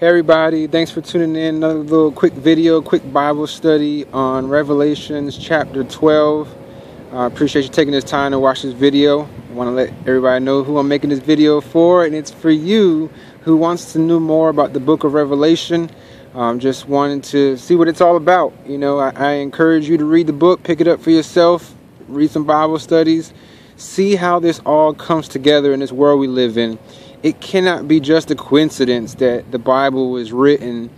Hey everybody, thanks for tuning in. Another little quick video, quick Bible study on Revelations chapter 12. I uh, appreciate you taking this time to watch this video. I want to let everybody know who I'm making this video for, and it's for you who wants to know more about the book of Revelation. Um, just wanting to see what it's all about. You know, I, I encourage you to read the book, pick it up for yourself, read some Bible studies, see how this all comes together in this world we live in it cannot be just a coincidence that the Bible was written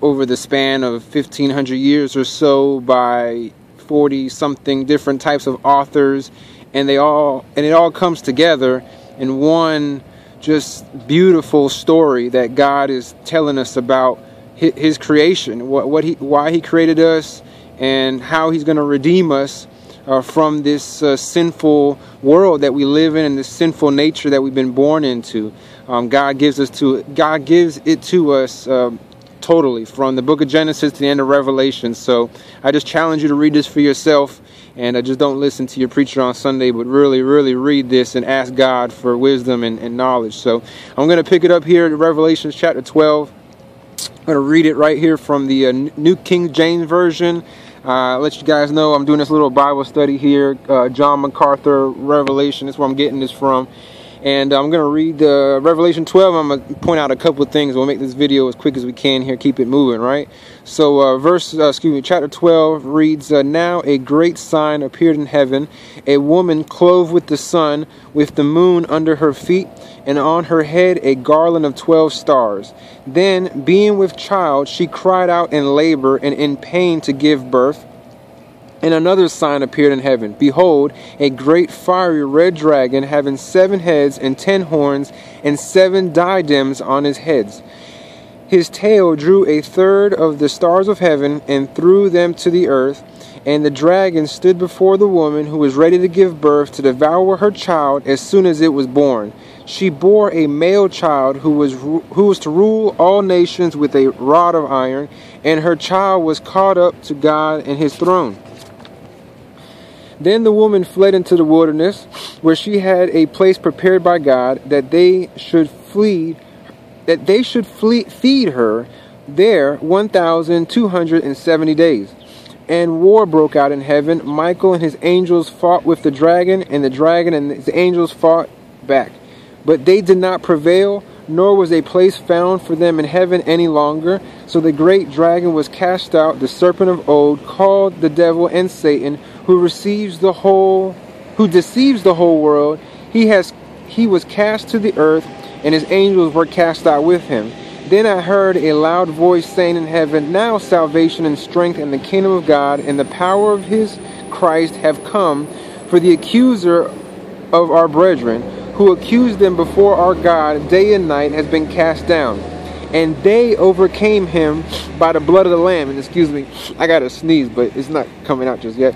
over the span of 1500 years or so by 40 something different types of authors and they all and it all comes together in one just beautiful story that God is telling us about his creation what what he why he created us and how he's going to redeem us uh, from this uh, sinful world that we live in and this sinful nature that we've been born into. Um, God gives us to God gives it to us um, totally from the book of Genesis to the end of Revelation. So I just challenge you to read this for yourself. And I just don't listen to your preacher on Sunday, but really, really read this and ask God for wisdom and, and knowledge. So I'm going to pick it up here at Revelation chapter 12. I'm going to read it right here from the uh, New King James Version. Uh, let you guys know I'm doing this little Bible study here. Uh, John MacArthur Revelation is where I'm getting this from. And I'm going to read uh, Revelation 12. I'm going to point out a couple of things. We'll make this video as quick as we can here. Keep it moving, right? So, uh, verse, uh, excuse me, chapter 12 reads, uh, Now a great sign appeared in heaven, a woman clothed with the sun, with the moon under her feet, and on her head a garland of twelve stars. Then, being with child, she cried out in labor and in pain to give birth. And another sign appeared in heaven. Behold, a great fiery red dragon, having seven heads and ten horns, and seven diadems on his heads. His tail drew a third of the stars of heaven and threw them to the earth. And the dragon stood before the woman who was ready to give birth to devour her child as soon as it was born. She bore a male child who was who was to rule all nations with a rod of iron, and her child was caught up to God and his throne. Then the woman fled into the wilderness, where she had a place prepared by God that they should flee, that they should flee, feed her there 1,270 days. And war broke out in heaven. Michael and his angels fought with the dragon, and the dragon and his angels fought back. But they did not prevail, nor was a place found for them in heaven any longer. So the great dragon was cast out, the serpent of old, called the devil and Satan who receives the whole who deceives the whole world. He has he was cast to the earth and his angels were cast out with him. Then i heard a loud voice saying in heaven now salvation and strength and the kingdom of god and the power of his christ have come for the accuser of our brethren who accused them before our god day and night has been cast down. And they overcame him by the blood of the lamb. And excuse me i gotta sneeze but it's not coming out just yet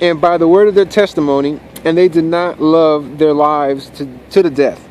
and by the word of their testimony and they did not love their lives to, to the death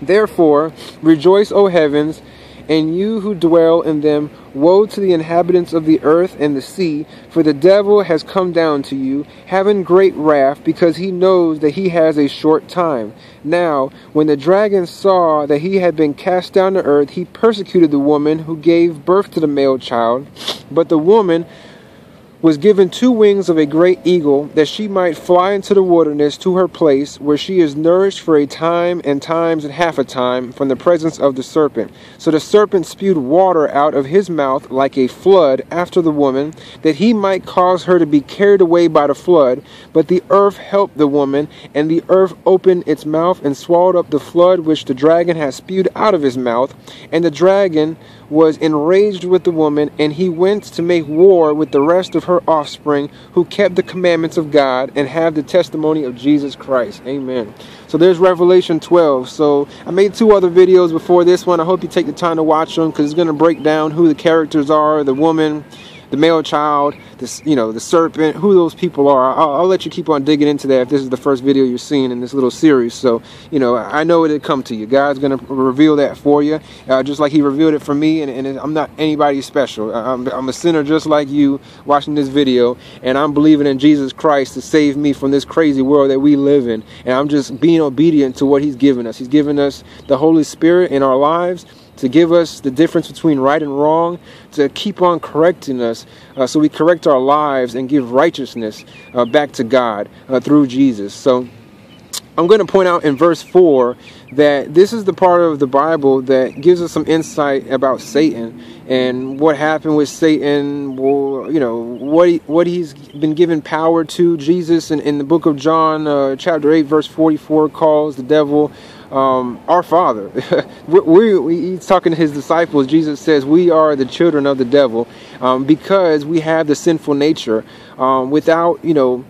therefore rejoice o heavens and you who dwell in them, woe to the inhabitants of the earth and the sea, for the devil has come down to you, having great wrath, because he knows that he has a short time. Now, when the dragon saw that he had been cast down to earth, he persecuted the woman who gave birth to the male child. But the woman was given two wings of a great eagle, that she might fly into the wilderness to her place, where she is nourished for a time and times and half a time from the presence of the serpent. So the serpent spewed water out of his mouth like a flood after the woman, that he might cause her to be carried away by the flood. But the earth helped the woman, and the earth opened its mouth and swallowed up the flood which the dragon had spewed out of his mouth. And the dragon was enraged with the woman, and he went to make war with the rest of her offspring who kept the commandments of God and have the testimony of Jesus Christ. Amen. So there's Revelation 12. So I made two other videos before this one. I hope you take the time to watch them because it's going to break down who the characters are, the woman, the male child, this you know the serpent, who those people are. I'll, I'll, let you keep on digging into that if this is the first video you're seeing in this little series. So you know I know it'll come to you. God's gonna reveal that for you, uh, just like He revealed it for me. And, and I'm not anybody special. I'm, I'm a sinner just like you watching this video, and I'm believing in Jesus Christ to save me from this crazy world that we live in. And I'm just being obedient to what He's given us. He's given us the Holy Spirit in our lives to give us the difference between right and wrong, to keep on correcting us uh, so we correct our lives and give righteousness uh, back to God uh, through Jesus. So I'm going to point out in verse 4 that this is the part of the Bible that gives us some insight about Satan and what happened with Satan, you know, what he, what he's been given power to. Jesus in, in the book of John, uh, chapter 8, verse 44, calls the devil um, our Father. we, we, he's talking to his disciples. Jesus says, We are the children of the devil um, because we have the sinful nature um, without, you know,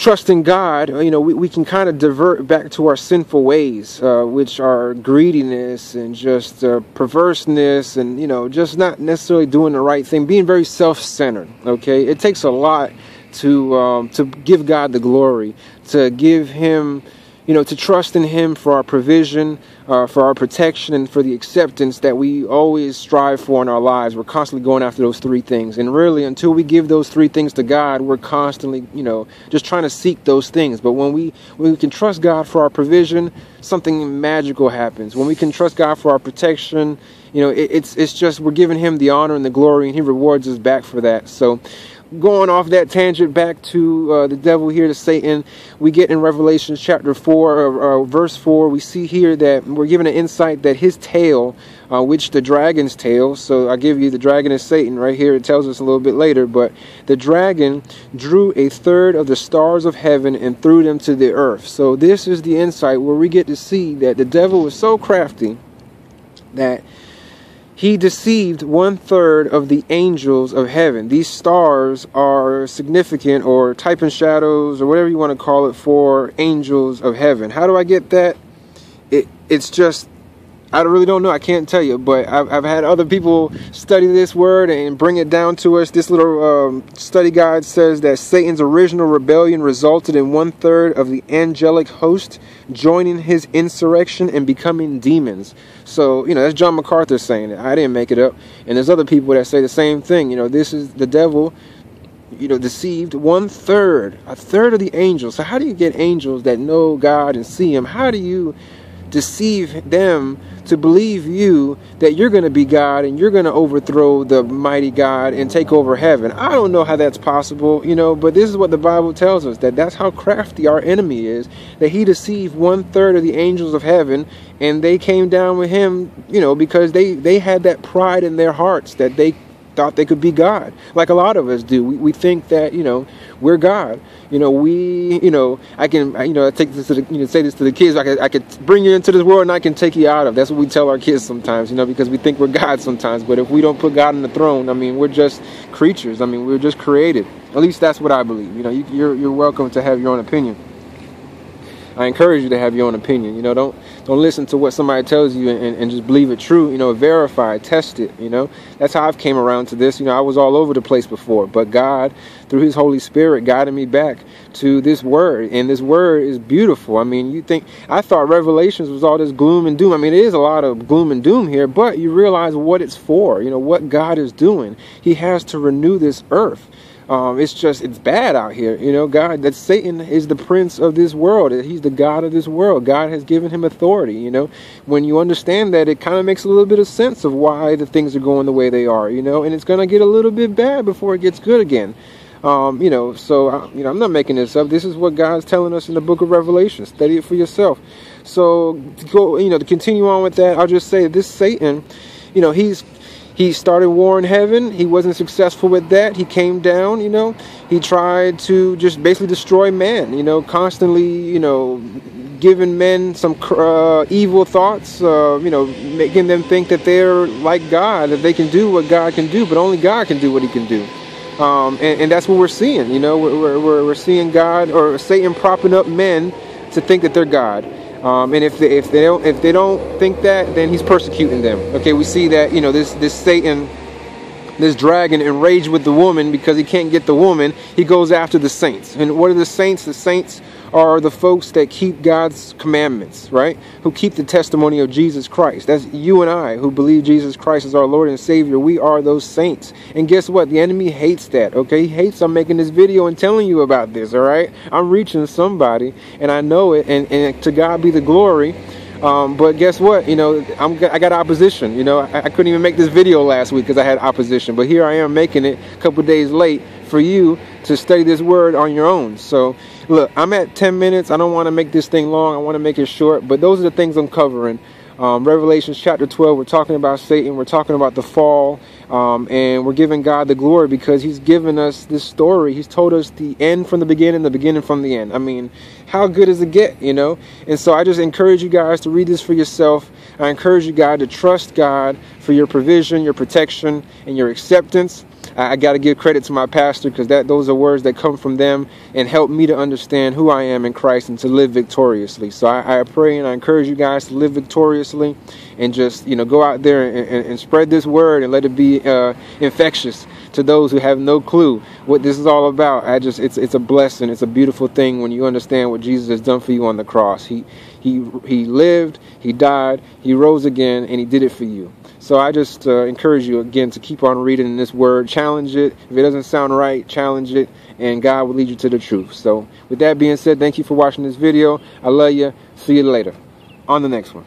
trusting God, you know, we, we can kind of divert back to our sinful ways, uh, which are greediness and just uh, perverseness and, you know, just not necessarily doing the right thing, being very self centered, okay? It takes a lot to, um, to give God the glory, to give Him you know, to trust in Him for our provision, uh, for our protection, and for the acceptance that we always strive for in our lives. We're constantly going after those three things. And really, until we give those three things to God, we're constantly, you know, just trying to seek those things. But when we when we can trust God for our provision, something magical happens. When we can trust God for our protection, you know, it, it's it's just we're giving Him the honor and the glory, and He rewards us back for that. So going off that tangent back to uh, the devil here to Satan, we get in Revelation chapter 4, uh, uh, verse 4, we see here that we're given an insight that his tail, uh, which the dragon's tail, so I give you the dragon is Satan right here, it tells us a little bit later, but the dragon drew a third of the stars of heaven and threw them to the earth. So this is the insight where we get to see that the devil was so crafty that he deceived one third of the angels of heaven. These stars are significant or type and shadows or whatever you want to call it for angels of heaven. How do I get that? It, it's just I really don't know. I can't tell you, but I've, I've had other people study this word and bring it down to us. This little um, study guide says that Satan's original rebellion resulted in one third of the angelic host joining his insurrection and becoming demons. So, you know, that's John MacArthur saying it. I didn't make it up. And there's other people that say the same thing. You know, this is the devil you know, deceived one third, a third of the angels. So how do you get angels that know God and see Him? How do you deceive them to believe you that you're going to be God and you're going to overthrow the mighty God and take over heaven. I don't know how that's possible, you know, but this is what the Bible tells us that that's how crafty our enemy is. That he deceived one third of the angels of heaven and they came down with him, you know, because they they had that pride in their hearts that they thought they could be God, like a lot of us do. We, we think that you know we're God. You know, we, you know, I can, you know, I take this to the, you know, say this to the kids. I could, I could bring you into this world and I can take you out of. That's what we tell our kids sometimes, you know, because we think we're God sometimes. But if we don't put God on the throne, I mean, we're just creatures. I mean, we're just created. At least that's what I believe. You know, you, you're you're welcome to have your own opinion. I encourage you to have your own opinion. You know, don't don't listen to what somebody tells you and, and just believe it true. You know, verify, test it. You know, that's how I've came around to this. You know, I was all over the place before, but God, through His Holy Spirit, guided me back to this word, and this word is beautiful. I mean, you think I thought Revelations was all this gloom and doom. I mean, it is a lot of gloom and doom here, but you realize what it's for. You know, what God is doing. He has to renew this earth. Um, it's just it's bad out here, you know. God, that Satan is the prince of this world. He's the god of this world. God has given him authority. You know, when you understand that, it kind of makes a little bit of sense of why the things are going the way they are. You know, and it's gonna get a little bit bad before it gets good again. Um, you know, so uh, you know, I'm not making this up. This is what God's telling us in the Book of Revelation. Study it for yourself. So go, you know, to continue on with that, I'll just say this Satan, you know, he's he started war in heaven. He wasn't successful with that. He came down, you know. He tried to just basically destroy man, you know, constantly, you know, giving men some uh, evil thoughts, uh, you know, making them think that they're like God, that they can do what God can do, but only God can do what he can do. Um, and, and, that's what we're seeing, you know, we're, we're, we're seeing God or Satan propping up men to think that they're God. Um, and if they, if they don't if they don't think that, then he's persecuting them. Okay, we see that you know this this Satan, this dragon, enraged with the woman because he can't get the woman. He goes after the saints. And what are the saints? The saints are the folks that keep God's commandments, right? Who keep the testimony of Jesus Christ. That's you and I who believe Jesus Christ is our Lord and Savior. We are those saints. And guess what? The enemy hates that, okay? He hates I'm making this video and telling you about this, all right? I'm reaching somebody and I know it, and, and to God be the glory. Um, but guess what? You know, I'm, I got opposition. You know, I, I couldn't even make this video last week because I had opposition. But here I am making it a couple days late for you to study this word on your own. So, look, I'm at 10 minutes. I don't want to make this thing long. I want to make it short. But those are the things I'm covering. Um, Revelations chapter 12, we're talking about Satan, we're talking about the fall, um, and we're giving God the glory because He's given us this story. He's told us the end from the beginning, the beginning from the end. I mean, how good does it get, you know? And so I just encourage you guys to read this for yourself. I encourage you guys to trust God for your provision, your protection, and your acceptance. I, I got to give credit to my pastor because that those are words that come from them and help me to understand who I am in Christ and to live victoriously. So I, I pray and I encourage you guys to live victoriously and just you know go out there and, and, and spread this word and let it be uh, infectious to those who have no clue what this is all about. I just it's it's a blessing. It's a beautiful thing when you understand what Jesus has done for you on the cross. He he he lived, he died, he rose again, and he did it for you. So I just uh, encourage you again to keep on reading this word, challenge it. If it doesn't sound right, challenge it, and God will lead you to the truth. So with that being said, thank you for watching this video. I love you. See you later on the next one.